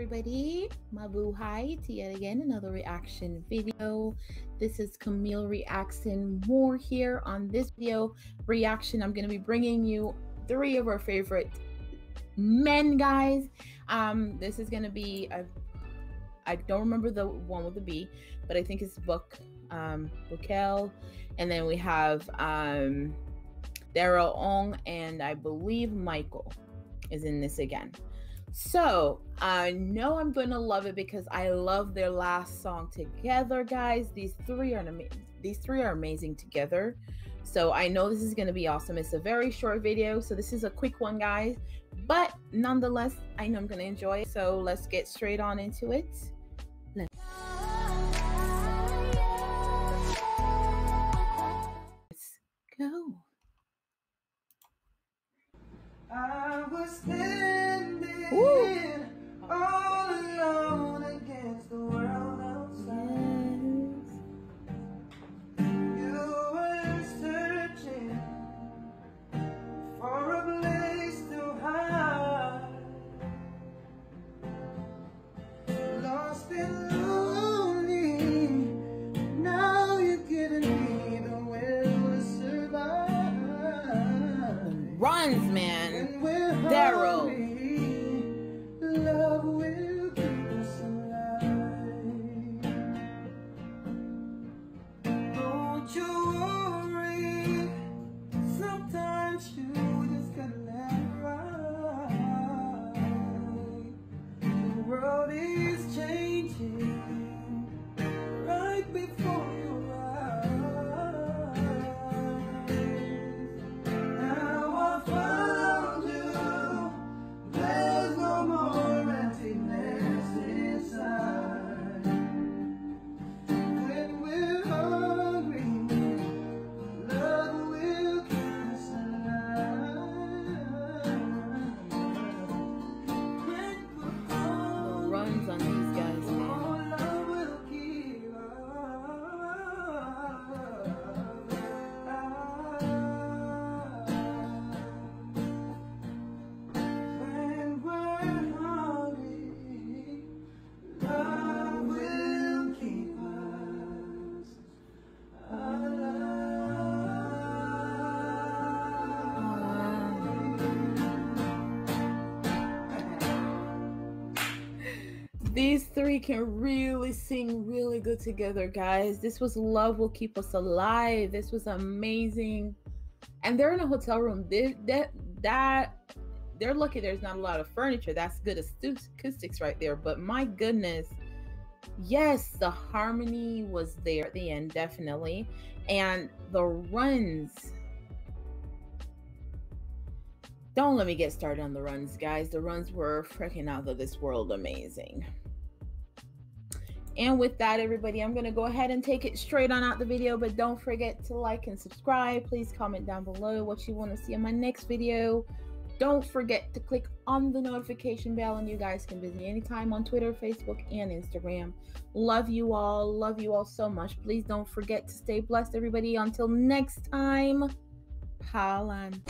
everybody. Mabuhay to yet again another reaction video. This is camille reaction more here. On this video reaction i'm going to be bringing you three of our favorite men guys. Um this is going to be a i don't remember the one with the b but i think it's book um Bukel, and then we have um daryl ong and i believe michael is in this again so I know I'm going to love it because I love their last song together, guys. These three are amazing. These three are amazing together. So I know this is going to be awesome. It's a very short video, so this is a quick one, guys. But nonetheless, I know I'm going to enjoy it. So let's get straight on into it. Let's was standing Ooh Runs, man. Daryl. These three can really sing really good together, guys. This was Love Will Keep Us Alive. This was amazing. And they're in a hotel room. They, that that they're lucky there's not a lot of furniture. That's good acoustics right there. But my goodness, yes, the harmony was there at the end, definitely. And the runs. Don't let me get started on the runs, guys. The runs were freaking out of this world amazing. And with that, everybody, I'm going to go ahead and take it straight on out the video. But don't forget to like and subscribe. Please comment down below what you want to see in my next video. Don't forget to click on the notification bell, and you guys can visit me anytime on Twitter, Facebook, and Instagram. Love you all. Love you all so much. Please don't forget to stay blessed, everybody. Until next time, Palan.